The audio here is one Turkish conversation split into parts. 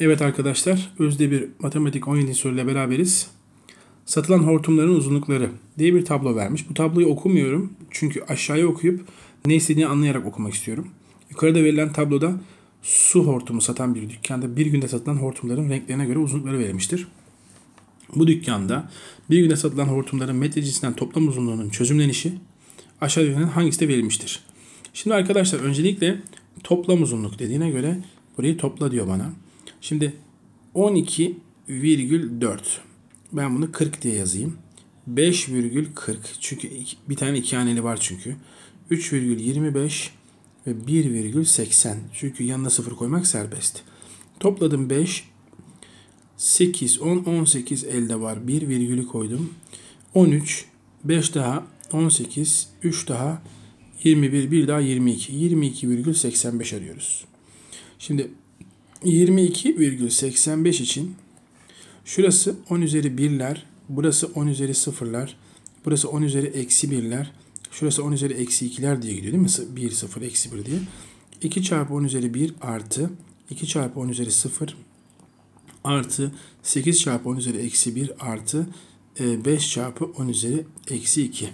Evet arkadaşlar, Özde bir matematik 17 soruyla beraberiz. Satılan hortumların uzunlukları diye bir tablo vermiş. Bu tabloyu okumuyorum çünkü aşağıya okuyup ne istediğini anlayarak okumak istiyorum. Yukarıda verilen tabloda su hortumu satan bir dükkanda bir günde satılan hortumların renklerine göre uzunlukları verilmiştir. Bu dükkanda bir günde satılan hortumların metre cinsinden toplam uzunluğunun çözümlenişi aşağıda verilen hangisi de verilmiştir. Şimdi arkadaşlar öncelikle toplam uzunluk dediğine göre burayı topla diyor bana. Şimdi 12,4 ben bunu 40 diye yazayım. 5,40 çünkü bir tane iki haneli var çünkü. 3,25 ve 1,80 çünkü yanına sıfır koymak serbest. Topladım 5 8 10 18 elde var. 1 virgülü koydum. 13 5 daha 18 3 daha 21 bir daha 22 22,85 arıyoruz. Şimdi 22,85 için şurası 10 üzeri 1'ler, burası 10 üzeri 0'lar, burası 10 üzeri eksi 1'ler, şurası 10 üzeri eksi 2'ler diye gidiyor değil mi? 1, 0, eksi 1 diye. 2 çarpı 10 üzeri 1 artı 2 çarpı 10 üzeri 0 artı 8 çarpı 10 üzeri eksi 1 artı 5 çarpı 10 üzeri eksi 2.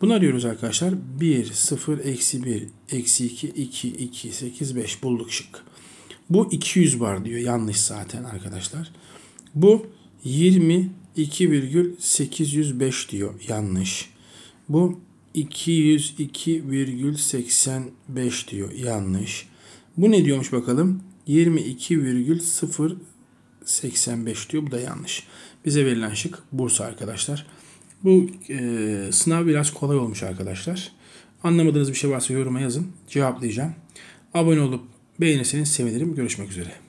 Bunu arıyoruz arkadaşlar. 1, 0, eksi 1, eksi 2, 2, 2, 8, 5 bulduk şık. Bu 200 var diyor. Yanlış zaten arkadaşlar. Bu 22,805 diyor. Yanlış. Bu 202,85 diyor. Yanlış. Bu ne diyormuş bakalım? 22,085 diyor. Bu da yanlış. Bize verilen şık Bursa arkadaşlar. Bu e, sınav biraz kolay olmuş arkadaşlar. Anlamadığınız bir şey varsa yoruma yazın. Cevaplayacağım. Abone olup beğenirseniz sevinirim. Görüşmek üzere.